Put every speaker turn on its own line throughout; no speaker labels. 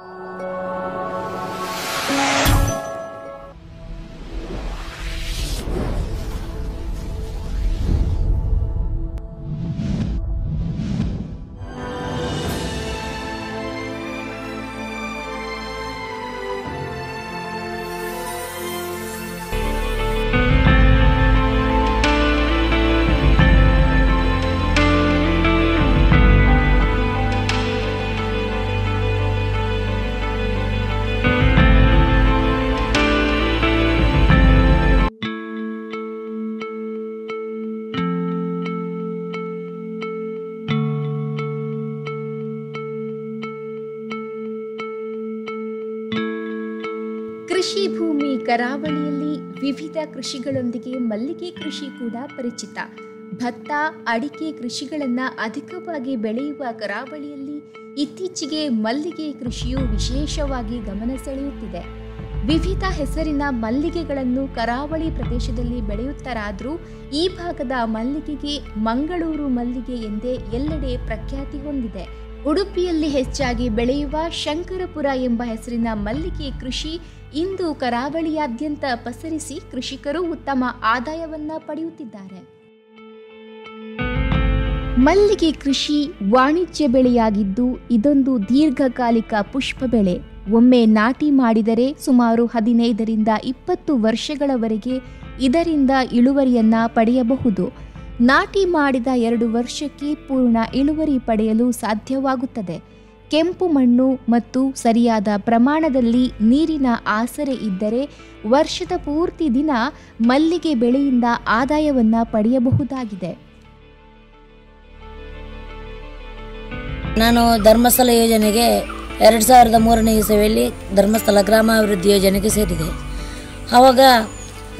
Música ಕೃಷಿ ಭೂಮಿ ಕರಾವಳಿಯಲ್ಲಿ ವಿವಿಧ ಕೃಷಿಗಳೊಂದಿಗೆ ಮಲ್ಲಿಗೆ ಕೃಷಿ ಕೂಡ ಪರಿಚಿತ. ಭತ್ತ, ಅಡಿಕೆ ಕೃಷಿಗಳನ್ನು ಅಧಿಕವಾಗಿ ಬೆಳೆಯುವ ಕರಾವಳಿಯಲ್ಲಿ ಇತ್ತೀಚೆಗೆ ಮಲ್ಲಿಗೆ ಕೃಷಿಯು ವಿಶೇಷವಾಗಿ ಗಮನ ಸೆಳೆಯುತ್ತಿದೆ. ವಿವಿಧ ಹೆಸರಿನ ಮಲ್ಲಿಗೆಗಳನ್ನು ಕರಾವಳಿ ಪ್ರದೇಶದಲ್ಲಿ ಬೆಳೆಯುತ್ತಾರಾದರೂ ಈ ಭಾಗದ ಮಲ್ಲಿಗೆಗೆ ಮಂಗಳೂರು ಮಲ್ಲಿಗೆ ಎಂದೇ ಎಲ್ಲೆಡೆ ಪ್ರಖ್ಯಾತಿ ಹೊಂದಿದೆ. ಉಡುಪಿಯಲ್ಲಿ ಹೆಚ್ಚಾಗಿ ಬೆಳೆಯುವ ಶಂಕರಪುರ ಎಂಬ ಹೆಸರಿನ ಮಲ್ಲಿಗೆ ಕೃಷಿ ಇಂದು ಕರಾವಳಿಯಾದ್ಯಂತ ಪಸರಿಸಿ ಕೃಷಿಕರು ಉತ್ತಮ ಆದಾಯವನ್ನ ಪಡೆಯುತ್ತಿದ್ದಾರೆ. ಮಲ್ಲಿಗೆ ಕೃಷಿ ವಾಣಿಜ್ಯ ಬೆಳೆಯಾಗಿದ್ದು ಇದೊಂದು ದೀರ್ಘಕಾಲಿಕ ಪುಷ್ಪ ಬೆಳೆ. ಒಮ್ಮೆ ನಾಟಿ ಮಾಡಿದರೆ ಸುಮಾರು ಹದಿನೈದರಿಂದ ಇಪ್ಪತ್ತು ವರ್ಷಗಳವರೆಗೆ ಇದರಿಂದ ಇಳುವರಿಯನ್ನ ಪಡೆಯಬಹುದು. ನಾಟಿ ಮಾಡಿದ ಎರಡು ವರ್ಷಕ್ಕೆ ಪೂರ್ಣ ಇಳುವರಿ ಪಡೆಯಲು ಸಾಧ್ಯವಾಗುತ್ತದೆ. ಕೆಂಪು ಮಣ್ಣು ಮತ್ತು ಸರಿಯಾದ ಪ್ರಮಾಣದಲ್ಲಿ ನೀರಿನ ಆಸರೆ ಇದ್ದರೆ ವರ್ಷದ ಪೂರ್ತಿ ದಿನ ಮಲ್ಲಿಗೆ ಬೆಳೆಯಿಂದ ಆದಾಯವನ್ನು ಪಡೆಯಬಹುದಾಗಿದೆ.
ನಾನು ಧರ್ಮಸ್ಥಳ ಯೋಜನೆಗೆ ಎರಡು ಸಾವಿರದ ಮೂರನೇ ಇಸವಿಯಲ್ಲಿ ಧರ್ಮಸ್ಥಳ ಗ್ರಾಮಾಭಿವೃದ್ಧಿ ಯೋಜನೆಗೆ ಸೇರಿದೆ. ಆವಾಗ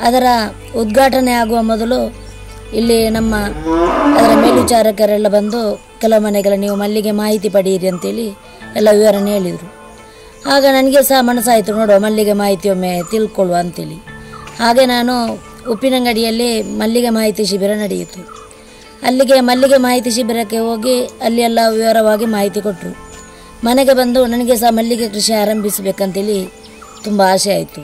ಅದರ ಉದ್ಘಾಟನೆ ಆಗುವ ಮೊದಲು ಇಲ್ಲಿ ನಮ್ಮ ಅದರ ಮೇಲ್ವಿಚಾರಕರೆಲ್ಲ ಬಂದು ಕೆಲವು ಮನೆಗಳ ನೀವು ಮಲ್ಲಿಗೆ ಮಾಹಿತಿ ಪಡೆಯಿರಿ ಅಂತೇಳಿ ಎಲ್ಲ ವಿವರಣೆ ಹೇಳಿದರು. ಆಗ ನನಗೆ ಸಹ ಮನಸ್ಸಾಯಿತು, ನೋಡುವ ಮಲ್ಲಿಗೆ ಮಾಹಿತಿ ಒಮ್ಮೆ ತಿಳ್ಕೊಳ್ಳುವ ಅಂತೇಳಿ. ಹಾಗೆ ನಾನು ಉಪ್ಪಿನಂಗಡಿಯಲ್ಲಿ ಮಲ್ಲಿಗೆ ಮಾಹಿತಿ ಶಿಬಿರ ನಡೆಯಿತು. ಅಲ್ಲಿಗೆ ಮಲ್ಲಿಗೆ ಮಾಹಿತಿ ಶಿಬಿರಕ್ಕೆ ಹೋಗಿ ಅಲ್ಲಿ ಎಲ್ಲ ವಿವರವಾಗಿ ಮಾಹಿತಿ ಕೊಟ್ಟರು ಮನೆಗೆ ಬಂದು ನನಗೆ ಸಹ ಮಲ್ಲಿಗೆ ಕೃಷಿ ಆರಂಭಿಸಬೇಕಂತೇಳಿ ತುಂಬ ಆಸೆ ಆಯಿತು.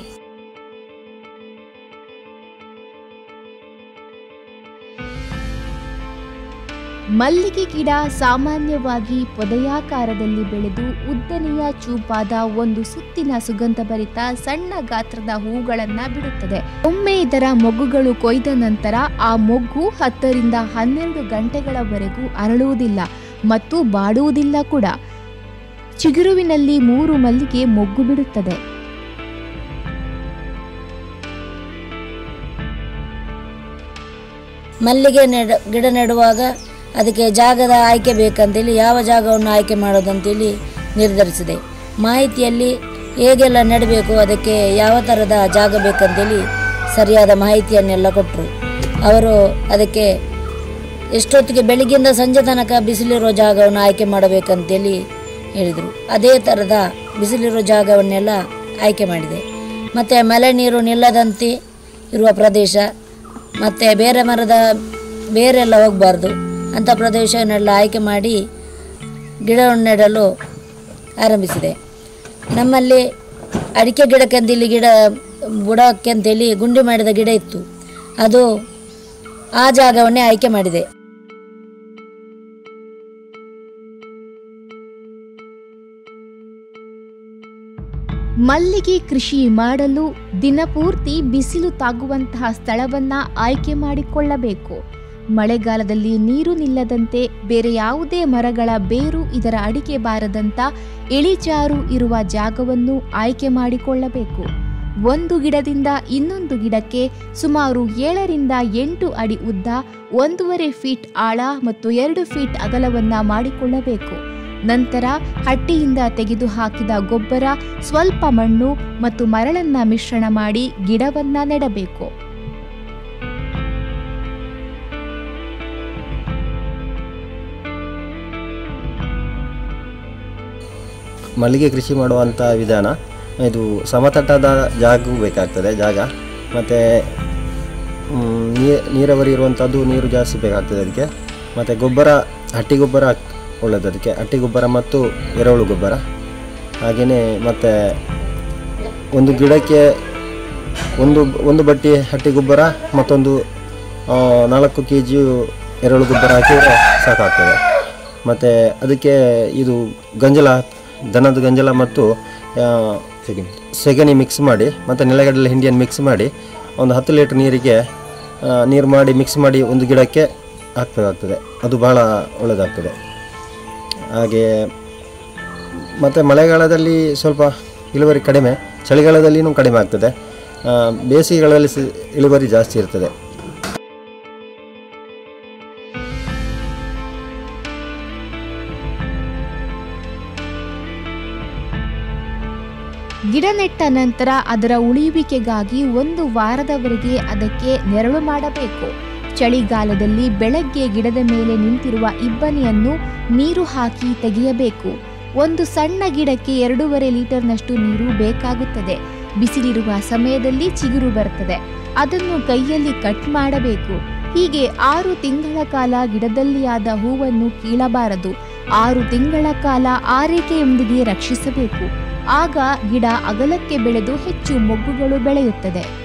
ಮಲ್ಲಿಗೆ ಗಿಡ ಸಾಮಾನ್ಯವಾಗಿ ಪೊದೆಯಾಕಾರದಲ್ಲಿ ಬೆಳೆದು ಉದ್ದನೆಯ ಚೂಪಾದ ಒಂದು ಸುತ್ತಿನ ಸುಗಂಧಭರಿತ ಸಣ್ಣ ಗಾತ್ರದ ಹೂಗಳನ್ನ ಬಿಡುತ್ತದೆ. ಒಮ್ಮೆ ಇದರ ಮೊಗ್ಗುಗಳು ಕೊಯ್ದ ನಂತರ ಆ ಮೊಗ್ಗು ಹತ್ತರಿಂದ ಹನ್ನೆರಡು ಗಂಟೆಗಳವರೆಗೂ ಅರಳುವುದಿಲ್ಲ ಮತ್ತು ಬಾಡುವುದಿಲ್ಲ ಕೂಡ. ಚಿಗುರುವಿನಲ್ಲಿ ಮೂರು ಮಲ್ಲಿಗೆ ಮೊಗ್ಗು ಬಿಡುತ್ತದೆ.
ಮಲ್ಲಿಗೆ ನೆಡ, ಗಿಡ ನೆಡುವಾಗ ಅದಕ್ಕೆ ಜಾಗದ ಆಯ್ಕೆ ಬೇಕಂತೇಳಿ ಯಾವ ಜಾಗವನ್ನು ಆಯ್ಕೆ ಮಾಡೋದಂತೇಳಿ ನಿರ್ಧರಿಸಿದೆ. ಮಾಹಿತಿಯಲ್ಲಿ ಹೇಗೆಲ್ಲ ನೆಡಬೇಕು, ಅದಕ್ಕೆ ಯಾವ ಥರದ ಜಾಗ ಬೇಕಂತೇಳಿ ಸರಿಯಾದ ಮಾಹಿತಿಯನ್ನೆಲ್ಲ ಕೊಟ್ಟರು ಅವರು ಅದಕ್ಕೆ ಎಷ್ಟೊತ್ತಿಗೆ ಬೆಳಿಗ್ಗೆಯಿಂದ ಸಂಜೆ ತನಕ ಬಿಸಿಲಿರೋ ಜಾಗವನ್ನು ಆಯ್ಕೆ ಮಾಡಬೇಕಂತೇಳಿ ಹೇಳಿದರು. ಅದೇ ಥರದ ಬಿಸಿಲಿರೋ ಜಾಗವನ್ನೆಲ್ಲ ಆಯ್ಕೆ ಮಾಡಿದೆ. ಮತ್ತು ಮಳೆ ನೀರು ನಿಲ್ಲದಂತೆ ಇರುವ ಪ್ರದೇಶ, ಮತ್ತು ಬೇರೆ ಮರದ, ಬೇರೆಲ್ಲ ಹೋಗಬಾರ್ದು. ಅಂಥ ಪ್ರದೇಶವನ್ನೆಲ್ಲ ಆಯ್ಕೆ ಮಾಡಿ ಗಿಡವನ್ನು ನೆಡಲು ಆರಂಭಿಸಿದೆ. ನಮ್ಮಲ್ಲಿ ಅಡಿಕೆ ಗಿಡಕ್ಕಂತೇಳಿ ಗಿಡ ಬುಡಕ್ಕೆ ಅಂತೇಳಿ ಗುಂಡಿ ಮಾಡಿದ ಗಿಡ ಇತ್ತು. ಅದು ಆ ಜಾಗವನ್ನೇ ಆಯ್ಕೆ ಮಾಡಿದೆ.
ಮಲ್ಲಿಗೆ ಕೃಷಿ ಮಾಡಲು ದಿನಪೂರ್ತಿ ಬಿಸಿಲು ತಾಗುವಂತಹ ಸ್ಥಳವನ್ನ ಆಯ್ಕೆ ಮಾಡಿಕೊಳ್ಳಬೇಕು. ಮಳೆಗಾಲದಲ್ಲಿ ನೀರು ನಿಲ್ಲದಂತೆ ಬೇರೆ ಯಾವುದೇ ಮರಗಳ ಬೇರು ಇದರ ಅಡಿಕೆ ಬಾರದಂತ ಇಳಿಜಾರು ಇರುವ ಜಾಗವನ್ನು ಆಯ್ಕೆ ಮಾಡಿಕೊಳ್ಳಬೇಕು. ಒಂದು ಗಿಡದಿಂದ ಇನ್ನೊಂದು ಗಿಡಕ್ಕೆ ಸುಮಾರು ಏಳರಿಂದ ಎಂಟು ಅಡಿ ಉದ್ದ, ಒಂದೂವರೆ ಫೀಟ್ ಆಳ ಮತ್ತು ಎರಡು ಫೀಟ್ ಅಗಲವನ್ನ ಮಾಡಿಕೊಳ್ಳಬೇಕು. ನಂತರ ಹಟ್ಟಿಯಿಂದ ತೆಗೆದು ಹಾಕಿದ ಗೊಬ್ಬರ, ಸ್ವಲ್ಪ ಮಣ್ಣು ಮತ್ತು ಮರಳನ್ನ ಮಿಶ್ರಣ ಮಾಡಿ ಗಿಡವನ್ನ ನೆಡಬೇಕು.
ಮಲ್ಲಿಗೆ ಕೃಷಿ ಮಾಡುವಂಥ ವಿಧಾನ. ಇದು ಸಮತಟ್ಟಾದ ಜಾಗವೂ ಬೇಕಾಗ್ತದೆ, ಜಾಗ. ಮತ್ತು ನೀರಾವರಿ ಇರುವಂಥದ್ದು ನೀರು ಜಾಸ್ತಿ ಬೇಕಾಗ್ತದೆ ಅದಕ್ಕೆ ಮತ್ತು ಗೊಬ್ಬರ, ಹಟ್ಟಿ ಗೊಬ್ಬರ ಒಳ್ಳೆಯದು ಅದಕ್ಕೆ ಹಟ್ಟಿ ಗೊಬ್ಬರ ಮತ್ತು ಎರೆಹುಳು ಗೊಬ್ಬರ. ಹಾಗೆಯೇ ಮತ್ತು ಒಂದು ಗಿಡಕ್ಕೆ ಒಂದು ಒಂದು ಬಟ್ಟಿ ಹಟ್ಟಿ ಗೊಬ್ಬರ, ಮತ್ತೊಂದು ನಾಲ್ಕು ಕೆ ಜಿ ಎರೆಹುಳು ಗೊಬ್ಬರ ಹಾಕಿದರೆ ಸಾಕಾಗ್ತದೆ. ಮತ್ತು ಅದಕ್ಕೆ ಇದು ಗಂಜಲ ದನದ ಗಂಜಲ ಮತ್ತು ಸೆಗಣಿ. ಮಿಕ್ಸ್ ಮಾಡಿ, ಮತ್ತು ನೆಲಗಡಲೆ ಹಿಂಡಿಯನ್ನು ಮಿಕ್ಸ್ ಮಾಡಿ, ಒಂದು ಹತ್ತು ಲೀಟ್ರ್ ನೀರಿಗೆ ನೀರು ಮಾಡಿ ಮಿಕ್ಸ್ ಮಾಡಿ ಒಂದು ಗಿಡಕ್ಕೆ ಹಾಕಬೇಕಾಗ್ತದೆ. ಅದು ಭಾಳ ಒಳ್ಳೆಯದಾಗ್ತದೆ ಹಾಗೆ, ಮತ್ತು ಮಳೆಗಾಲದಲ್ಲಿ ಸ್ವಲ್ಪ ಇಳುವರಿ ಕಡಿಮೆ ಚಳಿಗಾಲದಲ್ಲಿಯೂ ಕಡಿಮೆ ಆಗ್ತದೆ. ಬೇಸಿಗೆಗಳಲ್ಲಿ ಇಳುವರಿ ಜಾಸ್ತಿ ಇರ್ತದೆ.
ಗಿಡ ನೆಟ್ಟ ನಂತರ ಅದರ ಉಳಿಯುವಿಕೆಗಾಗಿ ಒಂದು ವಾರದವರೆಗೆ ಅದಕ್ಕೆ ನೆರಳು ಮಾಡಬೇಕು. ಚಳಿಗಾಲದಲ್ಲಿ ಬೆಳಗ್ಗೆ ಗಿಡದ ಮೇಲೆ ನಿಂತಿರುವ ಇಬ್ಬನಿಯನ್ನು ನೀರು ಹಾಕಿ ತೆಗೆಯಬೇಕು. ಒಂದು ಸಣ್ಣ ಗಿಡಕ್ಕೆ ಎರಡೂವರೆ ಲೀಟರ್ನಷ್ಟು ನೀರು ಬೇಕಾಗುತ್ತದೆ. ಬಿಸಿಲಿರುವ ಸಮಯದಲ್ಲಿ ಚಿಗುರು ಬರುತ್ತದೆ ಅದನ್ನು ಕೈಯಲ್ಲಿ ಕಟ್ ಮಾಡಬೇಕು. ಹೀಗೆ ಆರು ತಿಂಗಳ ಕಾಲ ಗಿಡದಲ್ಲಿಯಾದ ಹೂವನ್ನು ಕೀಳಬಾರದು. ಆರು ತಿಂಗಳ ಕಾಲ ಆರೈಕೆಯೊಂದಿಗೆ ರಕ್ಷಿಸಬೇಕು. ಆಗ ಗಿಡ ಅಗಲಕ್ಕೆ ಬೆಳೆದು ಹೆಚ್ಚು ಮೊಗ್ಗುಗಳು ಬೆಳೆಯುತ್ತದೆ.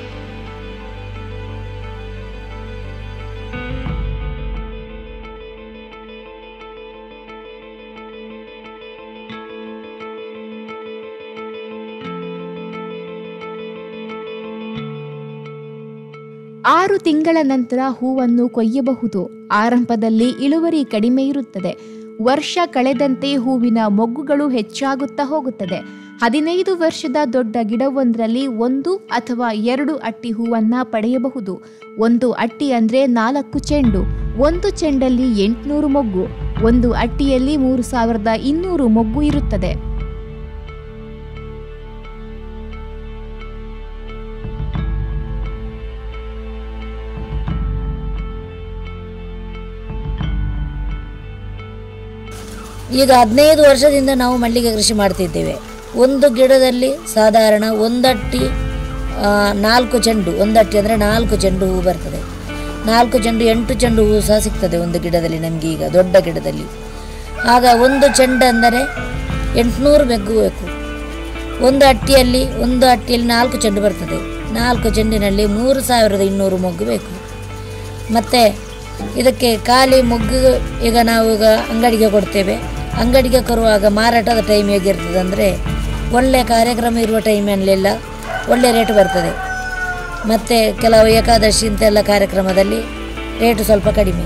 ಆರು ತಿಂಗಳ ನಂತರ ಹೂವನ್ನು ಕೊಯ್ಯಬಹುದು. ಆರಂಭದಲ್ಲಿ ಇಳುವರಿ ಕಡಿಮೆ ಇರುತ್ತದೆ. ವರ್ಷ ಕಳೆದಂತೆ ಹೂವಿನ ಮೊಗ್ಗುಗಳು ಹೆಚ್ಚಾಗುತ್ತಾ ಹೋಗುತ್ತದೆ. ಹದಿನೈದು ವರ್ಷದ ದೊಡ್ಡ ಗಿಡವೊಂದರಲ್ಲಿ ಒಂದು ಅಥವಾ ಎರಡು ಅಟ್ಟಿ ಹೂವನ್ನ ಪಡೆಯಬಹುದು. ಒಂದು ಅಟ್ಟಿ ಅಂದ್ರೆ ನಾಲ್ಕು ಚೆಂಡು. ಒಂದು ಚೆಂಡಲ್ಲಿ ಎಂಟುನೂರು ಮೊಗ್ಗು. ಒಂದು ಅಟ್ಟಿಯಲ್ಲಿ ಮೂರು ಸಾವಿರದ ಇನ್ನೂರು ಮೊಗ್ಗು ಇರುತ್ತದೆ.
ಈಗ ಹದಿನೈದು ವರ್ಷದಿಂದ ನಾವು ಮಲ್ಲಿಗೆ ಕೃಷಿ ಮಾಡ್ತಿದ್ದೇವೆ. ಒಂದು ಗಿಡದಲ್ಲಿ ಸಾಧಾರಣ ಒಂದಟ್ಟಿ ನಾಲ್ಕು ಚೆಂಡು, ಒಂದಟ್ಟಿ ಅಂದರೆ ನಾಲ್ಕು ಚೆಂಡು ಹೂ ಬರ್ತದೆ. ನಾಲ್ಕು ಚೆಂಡು, ಎಂಟು ಚೆಂಡು ಹೂ ಸಹ ಸಿಗ್ತದೆ ಒಂದು ಗಿಡದಲ್ಲಿ ನಮಗೆ ಈಗ, ದೊಡ್ಡ ಗಿಡದಲ್ಲಿ. ಆಗ ಒಂದು ಚೆಂಡು ಅಂದರೆ ಎಂಟುನೂರು ಬೆಗ್ಗು ಬೇಕು. ಒಂದು ಅಟ್ಟಿಯಲ್ಲಿ ಒಂದು ಅಟ್ಟಿಯಲ್ಲಿ ನಾಲ್ಕು ಚೆಂಡು ಬರ್ತದೆ. ನಾಲ್ಕು ಚೆಂಡಿನಲ್ಲಿ ಮೂರು ಸಾವಿರದ ಇನ್ನೂರು ಮೊಗ್ಗು ಬೇಕು. ಮತ್ತು ಇದಕ್ಕೆ ಖಾಲಿ ಮೊಗ್ಗು ಈಗ ನಾವು ಈಗ ಅಂಗಡಿಗೆ ಕೊಡ್ತೇವೆ. ಅಂಗಡಿಗೆ ಕರುವಾಗ ಮಾರಾಟದ ಟೈಮ್ ಹೇಗಿರ್ತದೆ ಅಂದರೆ ಒಳ್ಳೆಯ ಕಾರ್ಯಕ್ರಮ ಇರುವ ಟೈಮಲ್ಲೆಲ್ಲ ಒಳ್ಳೆಯ ರೇಟ್ ಬರ್ತದೆ. ಮತ್ತು ಕೆಲವು ಏಕಾದಶಿ ಇಂತೆಲ್ಲ ಕಾರ್ಯಕ್ರಮದಲ್ಲಿ ರೇಟು ಸ್ವಲ್ಪ ಕಡಿಮೆ.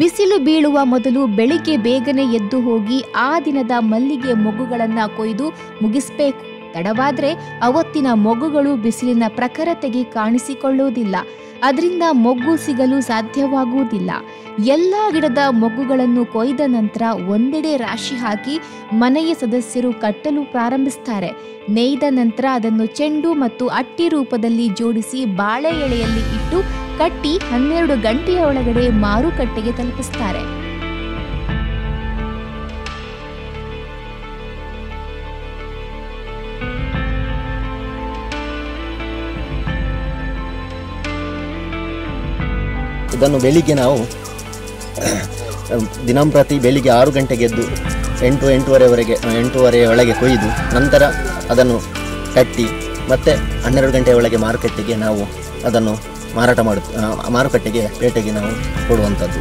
ಬಿಸಿಲು ಬೀಳುವ ಮೊದಲು ಬೆಳಿಗ್ಗೆ ಬೇಗನೆ ಎದ್ದು ಹೋಗಿ ಆ ದಿನದ ಮಲ್ಲಿಗೆ ಮೊಗ್ಗುಗಳನ್ನು ಕೊಯ್ದು ಮುಗಿಸ್ಬೇಕು. ತಡವಾದ್ರೆ ಅವತ್ತಿನ ಮೊಗ್ಗುಗಳು ಬಿಸಿಲಿನ ಪ್ರಖರತೆಗೆ ಕಾಣಿಸಿಕೊಳ್ಳುವುದಿಲ್ಲ. ಅದರಿಂದ ಮೊಗ್ಗು ಸಿಗಲು ಸಾಧ್ಯವಾಗುವುದಿಲ್ಲ. ಎಲ್ಲ ಗಿಡದ ಮೊಗ್ಗುಗಳನ್ನು ಕೊಯ್ದ ನಂತರ ಒಂದೆಡೆ ರಾಶಿ ಹಾಕಿ ಮನೆಯ ಸದಸ್ಯರು ಕಟ್ಟಲು ಪ್ರಾರಂಭಿಸ್ತಾರೆ. ನೇಯ್ದ ನಂತರ ಅದನ್ನು ಚೆಂಡು ಮತ್ತು ಅಟ್ಟಿ ರೂಪದಲ್ಲಿ ಜೋಡಿಸಿ ಬಾಳೆ ಎಳೆಯಲ್ಲಿ ಇಟ್ಟು ಕಟ್ಟಿ ಹನ್ನೆರಡು ಗಂಟೆಯ ಒಳಗಡೆ ಮಾರುಕಟ್ಟೆಗೆ ತಲುಪಿಸ್ತಾರೆ.
ಇದನ್ನು ಬೆಳಿಗ್ಗೆ ನಾವು ದಿನಂಪ್ರತಿ ಬೆಳಿಗ್ಗೆ ಆರು ಗಂಟೆಗೆ ಎದ್ದು ಎಂಟು, ಎಂಟೂವರೆವರೆಗೆ ಎಂಟೂವರೆ ಒಳಗೆ ಕೊಯ್ದು ನಂತರ ಅದನ್ನು ಕಟ್ಟಿ ಮತ್ತೆ ಹನ್ನೆರಡು ಗಂಟೆಯ ಒಳಗೆ ಮಾರುಕಟ್ಟೆಗೆ ನಾವು ಅದನ್ನು ಮಾರಾಟ ಮಾಡು ಮಾರುಕಟ್ಟೆಗೆ ಪೇಟೆಗೆ ನಾವು ಕೊಡುವಂಥದ್ದು.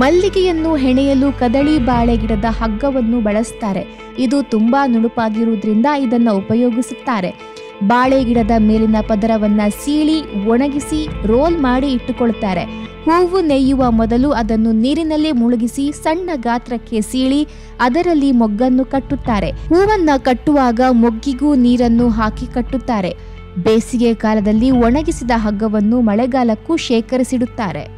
ಮಲ್ಲಿಗೆಯನ್ನು ಹೆಣೆಯಲು ಕದಳಿ ಬಾಳೆ ಗಿಡದ ಹಗ್ಗವನ್ನು ಬಳಸ್ತಾರೆ. ಇದು ತುಂಬಾ ನುಣುಪಾಗಿರುವುದರಿಂದ ಇದನ್ನು ಉಪಯೋಗಿಸುತ್ತಾರೆ. ಬಾಳೆ ಗಿಡದ ಮೇಲಿನ ಪದರವನ್ನ ಸೀಳಿ, ಒಣಗಿಸಿ, ರೋಲ್ ಮಾಡಿ ಇಟ್ಟುಕೊಳ್ತಾರೆ. ಹೂವು ನೆಯ್ಯುವ ಮೊದಲು ಅದನ್ನು ನೀರಿನಲ್ಲಿ ಮುಳುಗಿಸಿ ಸಣ್ಣ ಗಾತ್ರಕ್ಕೆ ಸೀಳಿ, ಅದರಲ್ಲಿ ಮೊಗ್ಗನ್ನು ಕಟ್ಟುತ್ತಾರೆ. ಹೂವನ್ನ ಕಟ್ಟುವಾಗ ಮೊಗ್ಗಿಗೂ ನೀರನ್ನು ಹಾಕಿ ಕಟ್ಟುತ್ತಾರೆ. ಬೇಸಿಗೆ ಕಾಲದಲ್ಲಿ ಒಣಗಿಸಿದ ಹಗ್ಗವನ್ನು ಮಳೆಗಾಲಕ್ಕೂ ಶೇಖರಿಸಿಡುತ್ತಾರೆ.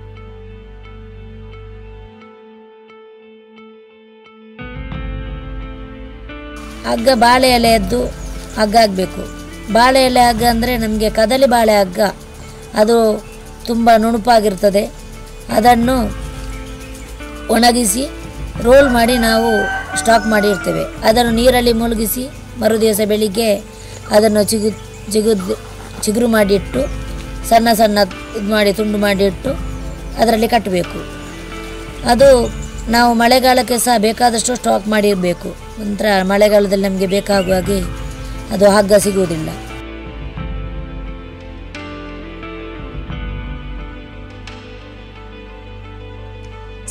ಹಗ್ಗ ಬಾಳೆ ಎಲೆಯದ್ದು ಹಗ್ಗ ಆಗಬೇಕು ಬಾಳೆ ಎಲೆ ಹಗ್ಗ ಅಂದರೆ ನಮಗೆ ಕದಲಿ ಬಾಳೆ ಹಗ್ಗ. ಅದು ತುಂಬ ನುಣುಪಾಗಿರ್ತದೆ. ಅದನ್ನು ಒಣಗಿಸಿ, ರೋಲ್ ಮಾಡಿ ನಾವು ಸ್ಟಾಕ್ ಮಾಡಿರ್ತೇವೆ. ಅದನ್ನು ನೀರಲ್ಲಿ ಮುಳುಗಿಸಿ ಮರುದಿವಸ ಬೆಳಿಗ್ಗೆ ಅದನ್ನು ಚಿಗು ಚಿಗುದು ಚಿಗುರು ಮಾಡಿಟ್ಟು, ಸಣ್ಣ ಸಣ್ಣ ಇದು ಮಾಡಿ, ತುಂಡು ಮಾಡಿಟ್ಟು ಅದರಲ್ಲಿ ಕಟ್ಟಬೇಕು. ಅದು ನಾವು ಮಳೆಗಾಲಕ್ಕೆ ಸಹ ಬೇಕಾದಷ್ಟು ಸ್ಟಾಕ್ ಮಾಡಿರಬೇಕು. ನಂತರ ಮಳೆಗಾಲದಲ್ಲಿ ನಮಗೆ ಬೇಕಾಗುವ ಹಾಗೆ ಅದು ಹಗ್ಗ ಸಿಗುವುದಿಲ್ಲ.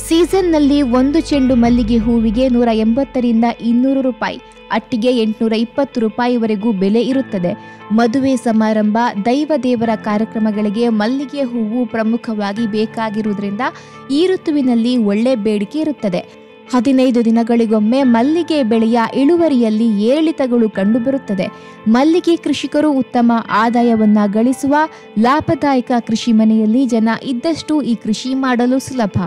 ಸೀಸನ್ನಲ್ಲಿ ಒಂದು ಚೆಂಡು ಮಲ್ಲಿಗೆ ಹೂವಿಗೆ ನೂರ ಎಂಬತ್ತರಿಂದ ಇನ್ನೂರು ರೂಪಾಯಿ, ಅಟ್ಟಿಗೆ ಎಂಟುನೂರ ಇಪ್ಪತ್ತು ರೂಪಾಯಿವರೆಗೂ ಬೆಲೆ ಇರುತ್ತದೆ. ಮದುವೆ ಸಮಾರಂಭ, ದೈವ ದೇವರ ಕಾರ್ಯಕ್ರಮಗಳಿಗೆ ಮಲ್ಲಿಗೆ ಹೂವು ಪ್ರಮುಖವಾಗಿ ಬೇಕಾಗಿರುವುದರಿಂದ ಈ ಋತುವಿನಲ್ಲಿ ಒಳ್ಳೆ ಬೇಡಿಕೆ ಇರುತ್ತದೆ. ಹದಿನೈದು ದಿನಗಳಿಗೊಮ್ಮೆ ಮಲ್ಲಿಗೆ ಬೆಳೆಯ ಇಳುವರಿಯಲ್ಲಿ ಏರಿಳಿತಗಳು ಕಂಡುಬರುತ್ತದೆ. ಮಲ್ಲಿಗೆ ಕೃಷಿಕರು ಉತ್ತಮ ಆದಾಯವನ್ನ ಗಳಿಸುವ ಲಾಭದಾಯಕ ಕೃಷಿ ಮನೆಯಲ್ಲಿ ಜನ ಇದ್ದಷ್ಟು ಈ ಕೃಷಿ ಮಾಡಲು ಸುಲಭ.